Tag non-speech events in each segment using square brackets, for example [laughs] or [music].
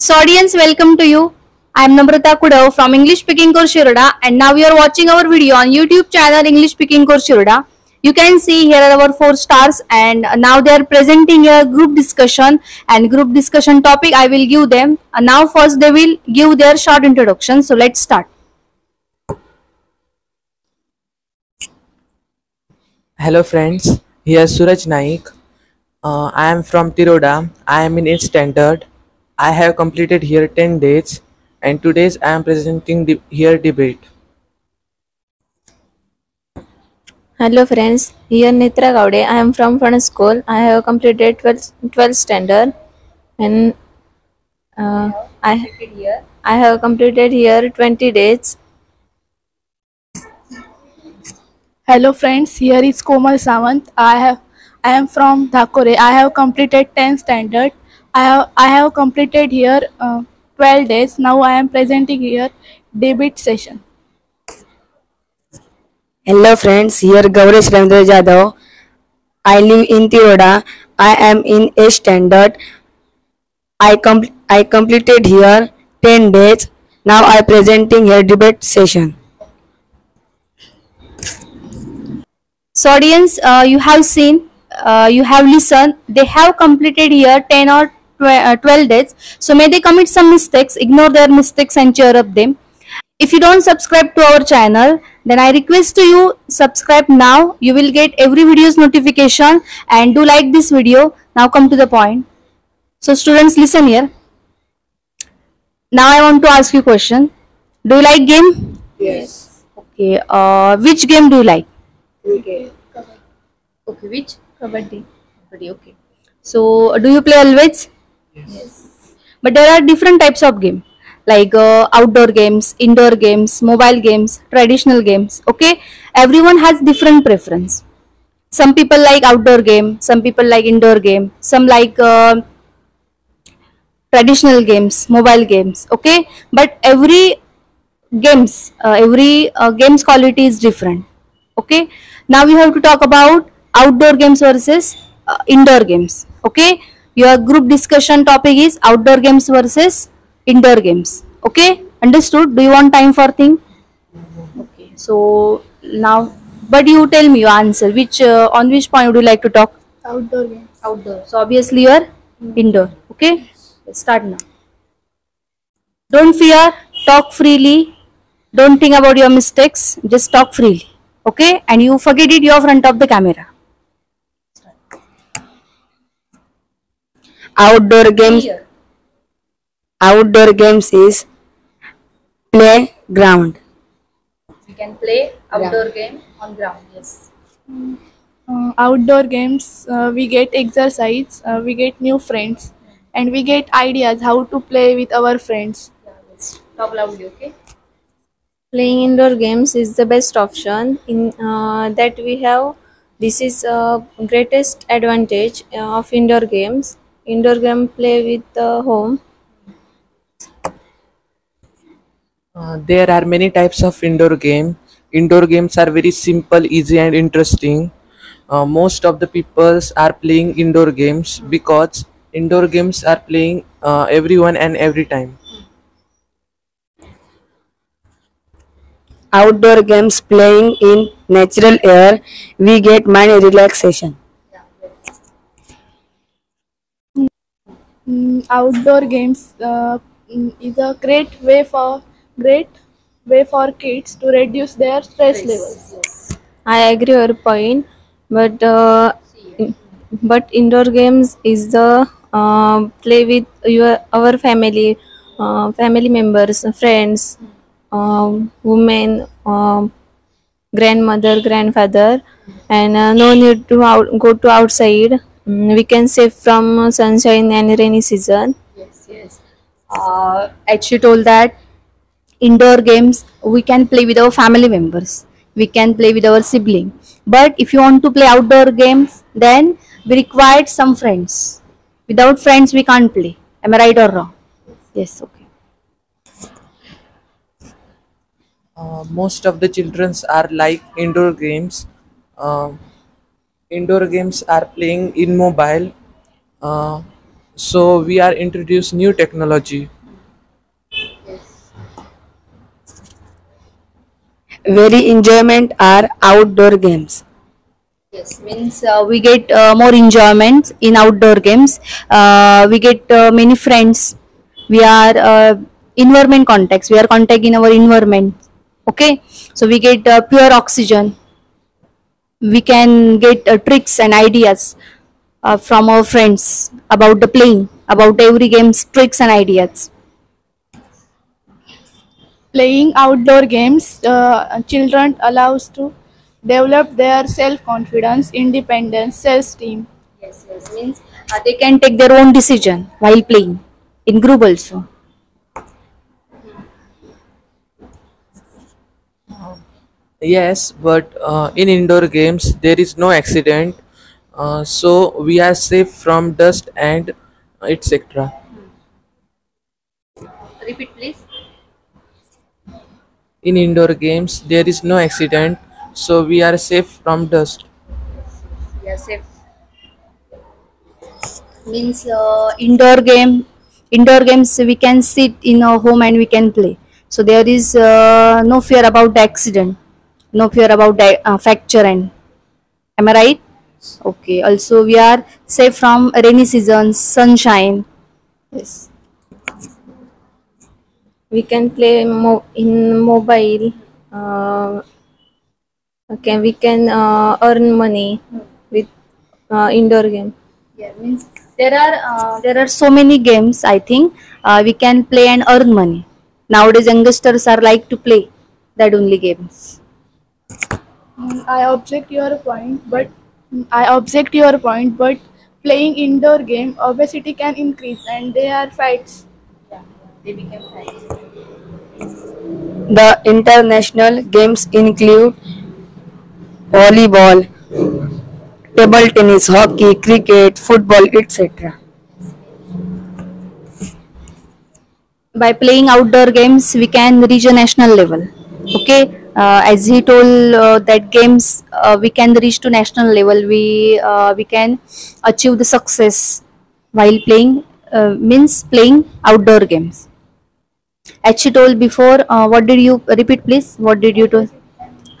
So audience, welcome to you. I am Namrata Kudav from English Speaking Course Shiroda and now you are watching our video on YouTube channel English Speaking Course Shiroda. You can see here are our four stars and now they are presenting a group discussion and group discussion topic I will give them. And now first they will give their short introduction. So let's start. Hello friends, here Suraj Naik. Uh, I am from Tiroda. I am in 8th standard. I have completed here 10 days and today I am presenting the, here debate. Hello friends, here Nitra Gaude. I am from Fun School. I have completed 12th, 12th standard and uh, I, I have completed here 20 days. Hello friends, here is Komal Sawant. I have I am from Dhakore. I have completed 10th standard. I have I have completed here uh, 12 days. Now I am presenting here debate session. Hello friends, here Gaurish Ramdar Jadhav. I live in Tiroda. I am in A standard. I, com- I completed here 10 days. Now I presenting here debate session. So audience, uh, you have seen, uh, you have listened, they have completed here 10 or tw- uh, 12 days. So may they commit some mistakes, ignore their mistakes and cheer up them. If you don't subscribe to our channel, then I request to you subscribe now. You will get every video's notification and do like this video. Now come to the point. So students listen here. Now I want to ask you question. Do you like game? Yes. Okay. Uh, which game do you like? Okay. Okay, which? Kabaddi. Kabaddi, okay. So, do you play always? Yes. But there are different types of game, like uh, outdoor games, indoor games, mobile games, traditional games. Okay, everyone has different preference. Some people like outdoor game, some people like indoor game, some like uh, traditional games, mobile games. Okay, but every games, uh, every uh, games quality is different. Okay, now we have to talk about outdoor games versus uh, indoor games. Okay, your group discussion topic is outdoor games versus indoor games. Okay, understood? Do you want time for thing? Okay, so now, but you tell me your answer. Which uh, on which point would you like to talk? Outdoor games. Outdoor. So obviously you are indoor. Okay, Let's start now. Don't fear. Talk freely. Don't think about your mistakes. Just talk freely. Okay, and you forget it. You're front of the camera. Outdoor games. Outdoor games is playground. We can play outdoor game on ground. Yes. Uh, outdoor games, uh, we get exercise, uh, we get new friends, and we get ideas how to play with our friends. Talk loudly. Okay. Playing indoor games is the best option in uh, that we have. This is uh, greatest advantage uh, of indoor games. Indoor game play with the home. Uh, there are many types of indoor game. Indoor games are very simple, easy and interesting. Uh, most of the peoples are playing indoor games because indoor games are playing uh, everyone and every time. Outdoor games playing in natural air. We get mind relaxation. Mm, outdoor games uh, mm, is a great way for great way for kids to reduce their stress levels. I agree your point, but uh, but indoor games is the uh, play with your our family, uh, family members, friends, um, women, um, grandmother, grandfather, and uh, no need to out, go to outside. Mm, we can save from uh, sunshine and rainy season. Yes. Yes. Uh, as she told that indoor games we can play with our family members. We can play with our sibling. But if you want to play outdoor games, then we require some friends. Without friends, we can't play. Am I right or wrong? Yes. Okay. Uh, most of the childrens are like indoor games. Uh, indoor games are playing in mobile. Uh, so we are introduce new technology Very enjoyment are outdoor games. Yes, means uh, we get uh, more enjoyment in outdoor games. Uh, we get uh, many friends. We are uh, environment context. We are contact in our environment. Okay, so we get uh, pure oxygen. We can get uh, tricks and ideas uh, from our friends about the playing, about every game's tricks and ideas. Playing outdoor games, uh, children allows to develop their self-confidence, independence, self-esteem. Yes, yes, means uh, they can take their own decision while playing in group also. Yes but uh, in indoor games there is no accident uh, so we are safe from dust and etc Repeat, please. in indoor games there is no accident so we are safe from dust Yes, safe. Means uh, indoor game, indoor games we can sit in our home and we can play. So there is uh, no fear about the accident, no fear about uh, fracture and. Am I right? Okay. Also we are safe from rainy seasons, sunshine. Yes. we can play mo- in mobile uh, okay we can uh, earn money with uh, indoor game Yeah, means there are uh, there are so many games. I think uh, we can play and earn money. Nowadays, youngsters are like to play that only games. Mm, I object your point, but I object your point, but playing indoor game, obesity can increase, and there are fights. They become The international games include volleyball, table tennis, hockey, cricket, football, etc. by playing outdoor games we can reach a national level okay as he told uh, that games uh, we can reach to national level we uh, we can achieve the success while playing uh, means playing outdoor games as she told before uh, what did you repeat please what did you told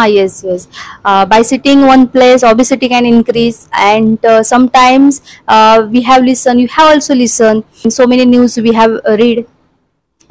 Ah, yes, yes. Uh, by sitting one place, obesity can increase, and uh, sometimes uh, we have listened. You have also listened. In so many news we have uh, read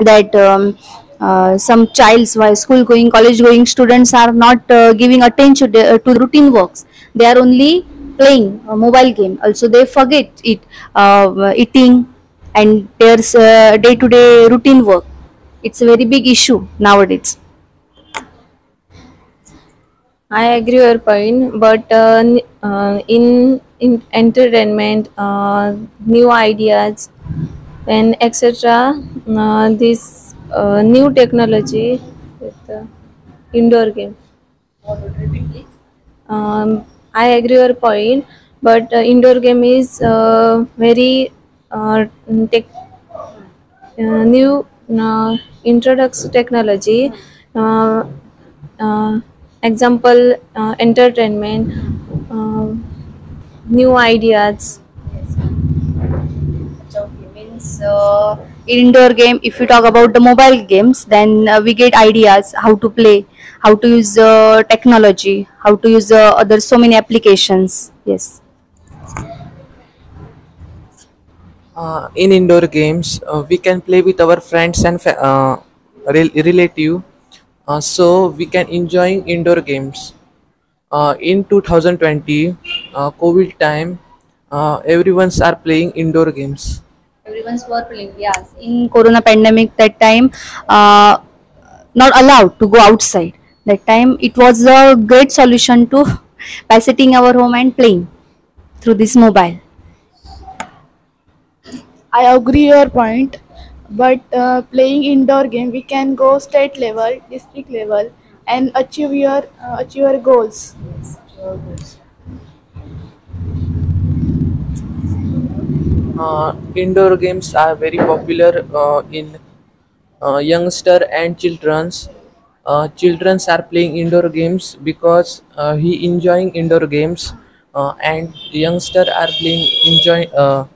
that um, uh, some childs, while school going, college going students are not uh, giving attention to, uh, to routine works. They are only playing a mobile game. Also, they forget it, uh, eating, and there's day to day routine work. It's a very big issue nowadays. I agree your point, but uh, uh, in in entertainment, uh, new ideas and etc. Uh, this uh, new technology with indoor game. Um, I agree your point, but uh, indoor game is uh, very uh, tech, uh, new uh, introduction technology. Uh, uh, example uh, entertainment uh, new ideas Yes. Okay, means uh, indoor game. If you talk about the mobile games, then uh, we get ideas how to play, how to use uh, technology, how to use uh, other so many applications. Yes. uh, in indoor games uh, we can play with our friends and uh, rel- relative so we can enjoy indoor games in 2020 uh, covid time everyone's are playing indoor games Everyone's were playing. Yes. In Corona pandemic, that time, uh, not allowed to go outside. That time, it was a great solution to [laughs] by sitting our home and playing through this mobile. I agree your point, but uh, playing indoor game, we can go state level, district level, and achieve your uh, achieve your goals. uh, indoor games are very popular uh, in uh, youngster and children's uh, children's are playing indoor games because uh, he enjoying indoor games uh, and youngster are playing enjoy uh,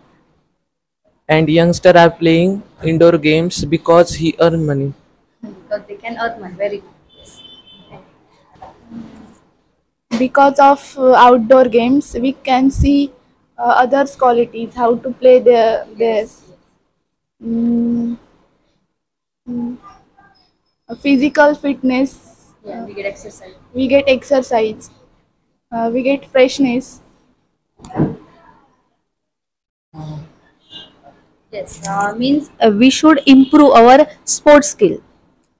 and youngster are playing indoor games because he earn money Because they can earn money. Very good. because of uh, outdoor games we can see uh, others qualities how to play their theirs mm, mm, physical fitness Yeah, we get exercise. we get exercise uh, we get freshness Yes, uh, means uh, we should improve our sports skill.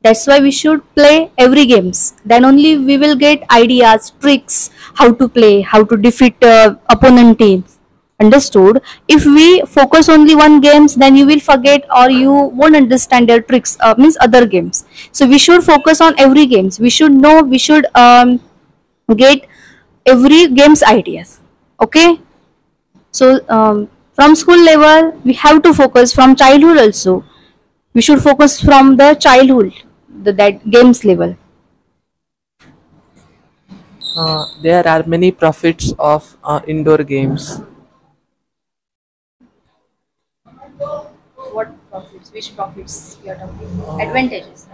That's why we should play every games. Then only we will get ideas, tricks, how to play, how to defeat uh, opponent teams. Understood? If we focus only one games, then you will forget or you won't understand their tricks. Uh, means other games. So we should focus on every games. We should know. We should um, get every games ideas. Okay. So um, from school level, we have to focus from childhood also. We should focus from the childhood, the that games level. Uh, there are many profits of uh, indoor games What profits? Which profits are talking? Advantages.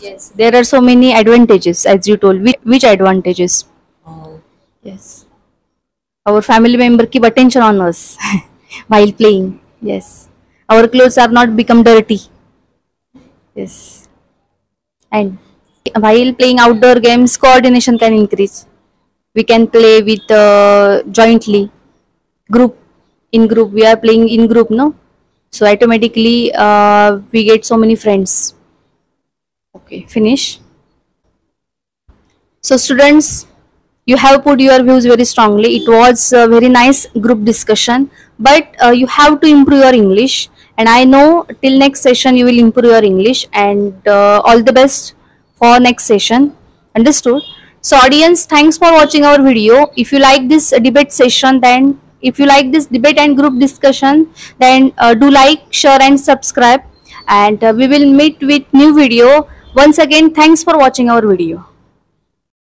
Yes, there are so many advantages as you told. Which, which advantages? Uh, Yes. Our family member keep attention on us [laughs] while playing. Yes. Our clothes are not become dirty. Yes. And while playing outdoor games, coordination can increase. We can play with uh, jointly, group in group. We are playing in group, no? So automatically uh, we get so many friends. Okay, finish. So students, you have put your views very strongly. It was a very nice group discussion, but uh, you have to improve your English. And I know till next session you will improve your English. And uh, all the best for next session. Understood? So audience, thanks for watching our video. If you like this debate session, then if you like this debate and group discussion, then uh, do like, share, and subscribe. And uh, we will meet with new video. Once again, thanks for watching our video.